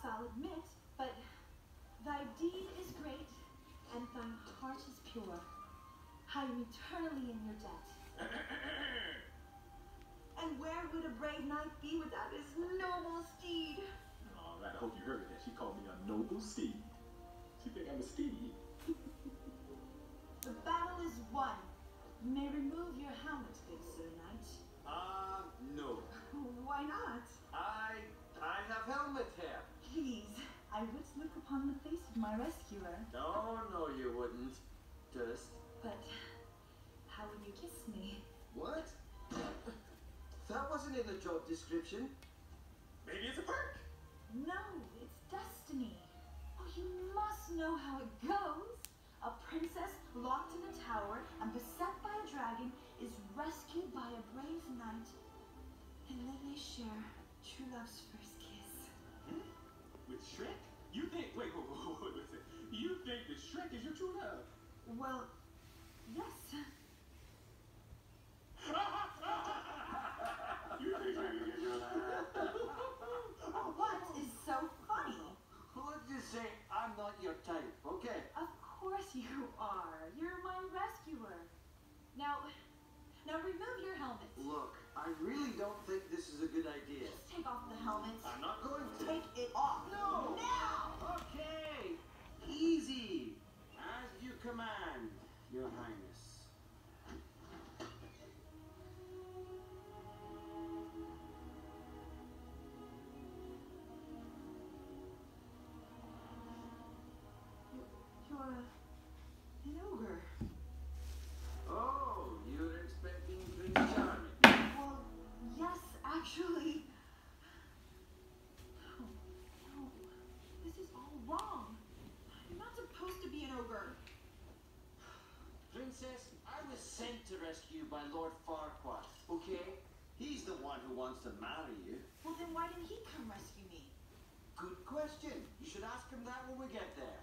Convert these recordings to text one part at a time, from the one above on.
unorthodox, I'll admit, but thy deed is great, and thine heart is pure. I am eternally in your debt. and where would a brave knight be without his noble steed? All right, I hope you heard that. She called me a noble steed. She think I'm a steed. the battle is won. You may remove your helmet, good sir knight. Ah, uh, no. Why not? I I have helmet hair. Please, I would look upon the face of my rescuer. No, no, you wouldn't. Just. But how would you kiss me? What? That wasn't in the job description. Maybe it's a perk. No, it's destiny. Oh, you must know how it goes. A princess locked in a tower and beset by a dragon is rescued by a brave knight. And then they share true love's first kiss. Hmm? With Shrek? You think, wait, wait, wait, wait, wait, wait. You think that Shrek is your true love? Well, yes. what is so funny? Let's just say I'm not your type, okay? Of course you are. You're my rescuer. Now, now remove your helmet. Look, I really don't think this is a good idea. Just take off the helmet. I'm not going to. Take Uh, an ogre. Oh, you're expecting Prince Charming. Well, yes, actually. No, no, this is all wrong. You're not supposed to be an ogre. Princess, I was sent to rescue you by Lord Farquaad, okay? He's the one who wants to marry you. Well, then why didn't he come rescue me? Good question. You should ask him that when we get there.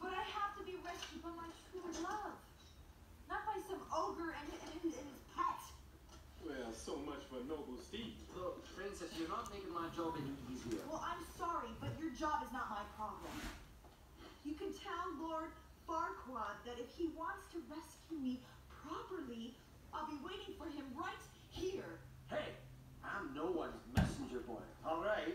But I have to be rescued by my true love. Not by some ogre and, and, and his pet. Well, so noble steed. Look, Princess, you're not making my job any easier. Well, I'm sorry, but your job is not my problem. You can tell Lord Farquaad that if he wants to rescue me properly, I'll be waiting for him right here. Hey, I'm no one's messenger boy, all right?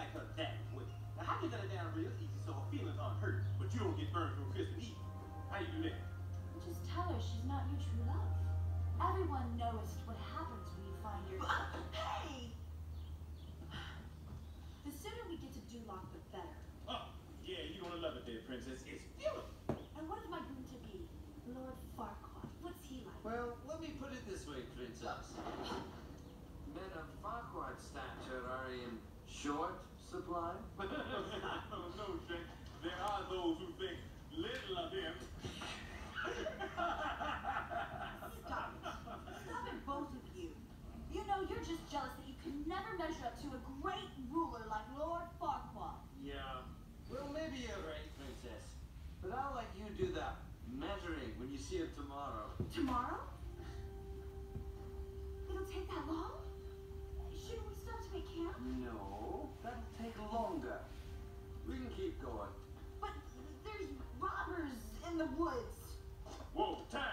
Like her that way. Now, how do you let her down real easy so her feelings aren't hurt, but you don't get burned from Christmas Eve? How you do that? Just tell her she's not your true love. Everyone knows what happens when you find your. hey! The sooner we get to Duloc, the better. Oh, yeah, you're gonna love it there, princess. It's beautiful. And what am I going to be? Lord Farquaad. What's he like? Well, let me put it this way, Princess. Men of Farquaad's stature are in short supply. no, no, Shrek. There are those who think little of him. Stop it. Stop it, both of you. You know you're just jealous that you can never measure up to a great ruler like Lord Farquaad. Yeah. Well, maybe you're right, Princess. But I'll let you do the measuring when you see him tomorrow. Tomorrow? It'll take that long? Shouldn't we stop to make camp? No, that'll take longer. We can keep going. But there's robbers in the woods. Whoa, time